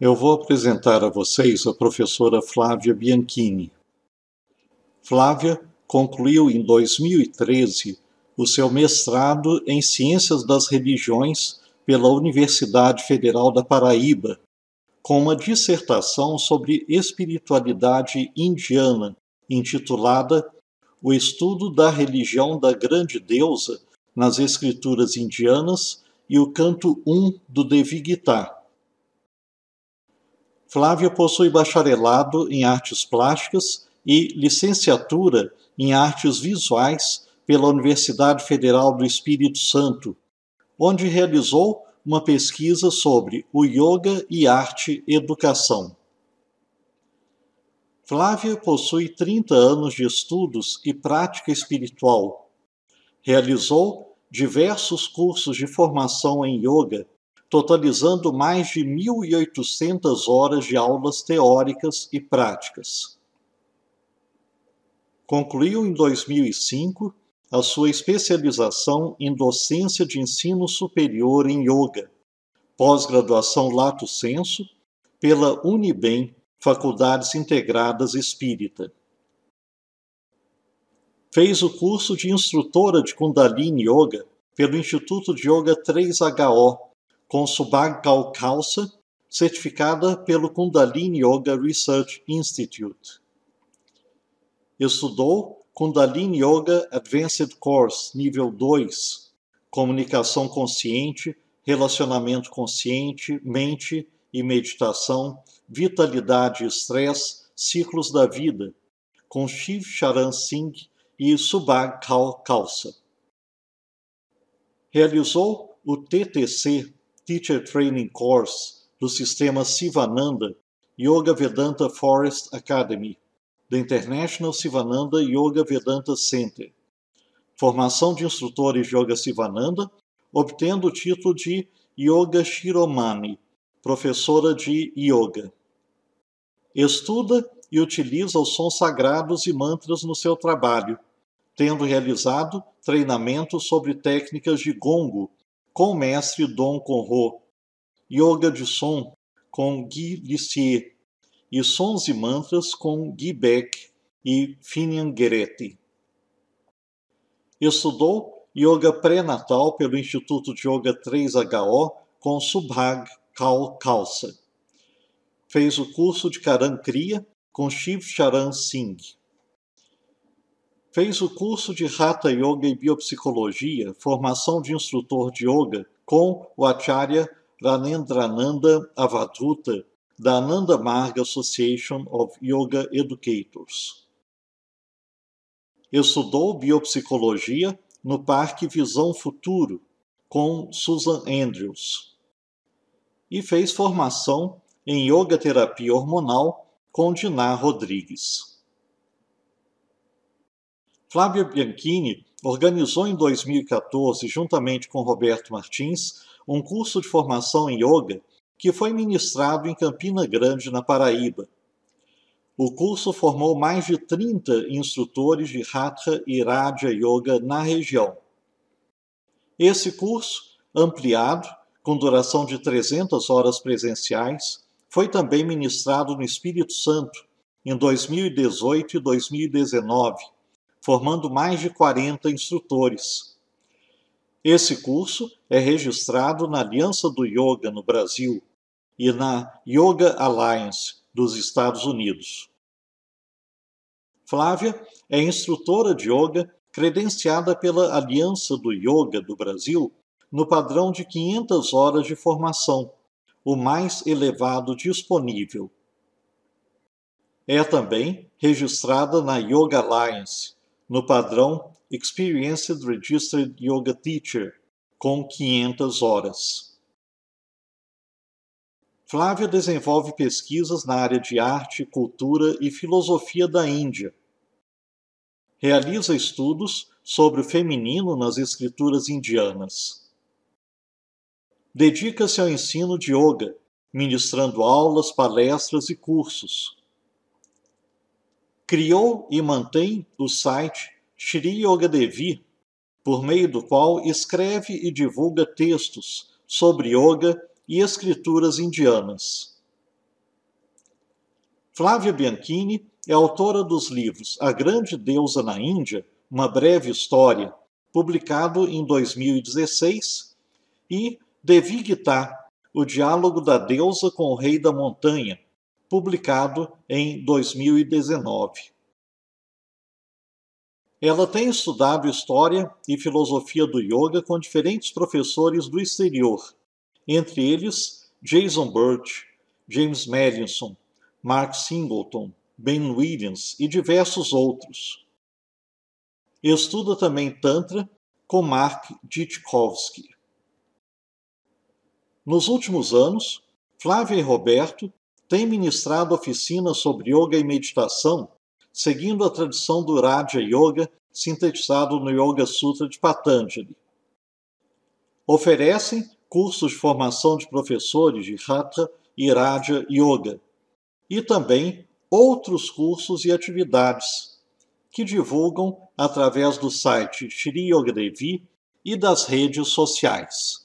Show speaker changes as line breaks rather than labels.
Eu vou apresentar a vocês a professora Flávia Bianchini. Flávia concluiu em 2013 o seu mestrado em Ciências das Religiões pela Universidade Federal da Paraíba, com uma dissertação sobre espiritualidade indiana, intitulada O Estudo da Religião da Grande Deusa nas Escrituras Indianas e o Canto 1 do Devi Gita Flávia possui bacharelado em artes plásticas e licenciatura em artes visuais pela Universidade Federal do Espírito Santo, onde realizou uma pesquisa sobre o yoga e arte educação. Flávia possui 30 anos de estudos e prática espiritual. Realizou diversos cursos de formação em yoga totalizando mais de 1.800 horas de aulas teóricas e práticas. Concluiu em 2005 a sua especialização em docência de ensino superior em yoga, pós-graduação Lato Senso, pela Unibem, Faculdades Integradas Espírita. Fez o curso de instrutora de Kundalini Yoga pelo Instituto de Yoga 3HO, com Subhag Khalsa, certificada pelo Kundalini Yoga Research Institute. Estudou Kundalini Yoga Advanced Course nível 2, comunicação consciente, relacionamento consciente, mente e meditação, vitalidade e estresse, ciclos da vida, com Shiv Charan Singh e Subhag Khalsa. Realizou o TTC Teacher Training Course do sistema Sivananda Yoga Vedanta Forest Academy, da International Sivananda Yoga Vedanta Center. Formação de instrutores de Yoga Sivananda, obtendo o título de Yoga Shiromani, professora de Yoga. Estuda e utiliza os sons sagrados e mantras no seu trabalho, tendo realizado treinamentos sobre técnicas de gongo com o mestre Dom Conro, Yoga de Som com Guy Lissier e Sons e Mantras com Guy Beck e Finian Gueretti. Estudou Yoga pré-natal pelo Instituto de Yoga 3HO com Subhag Kal Khalsa. Fez o curso de Karan Kriya com Shiv Charan Singh. Fez o curso de Hatha Yoga e Biopsicologia, formação de instrutor de yoga, com o Acharya Ranendrananda Avadhuta, da Ananda Marga Association of Yoga Educators. Estudou biopsicologia no Parque Visão Futuro, com Susan Andrews. E fez formação em yoga terapia hormonal com Dinar Rodrigues. Flávia Bianchini organizou em 2014, juntamente com Roberto Martins, um curso de formação em yoga que foi ministrado em Campina Grande, na Paraíba. O curso formou mais de 30 instrutores de Hatha e Raja Yoga na região. Esse curso, ampliado, com duração de 300 horas presenciais, foi também ministrado no Espírito Santo em 2018 e 2019 formando mais de 40 instrutores. Esse curso é registrado na Aliança do Yoga no Brasil e na Yoga Alliance dos Estados Unidos. Flávia é instrutora de yoga credenciada pela Aliança do Yoga do Brasil no padrão de 500 horas de formação, o mais elevado disponível. É também registrada na Yoga Alliance, no padrão Experienced Registered Yoga Teacher, com 500 horas. Flávia desenvolve pesquisas na área de arte, cultura e filosofia da Índia. Realiza estudos sobre o feminino nas escrituras indianas. Dedica-se ao ensino de yoga, ministrando aulas, palestras e cursos criou e mantém o site Shri Yoga Devi, por meio do qual escreve e divulga textos sobre yoga e escrituras indianas. Flávia Bianchini é autora dos livros A Grande Deusa na Índia, Uma Breve História, publicado em 2016, e Devi Gita, O Diálogo da Deusa com o Rei da Montanha, publicado em 2019. Ela tem estudado história e filosofia do yoga com diferentes professores do exterior, entre eles Jason Birch, James Madison, Mark Singleton, Ben Williams e diversos outros. Estuda também Tantra com Mark Ditkovsky. Nos últimos anos, Flávia e Roberto têm ministrado oficinas sobre yoga e meditação seguindo a tradição do Raja Yoga, sintetizado no Yoga Sutra de Patanjali. Oferecem cursos de formação de professores de Hatha e Raja Yoga, e também outros cursos e atividades que divulgam através do site Shri Yoga Devi e das redes sociais.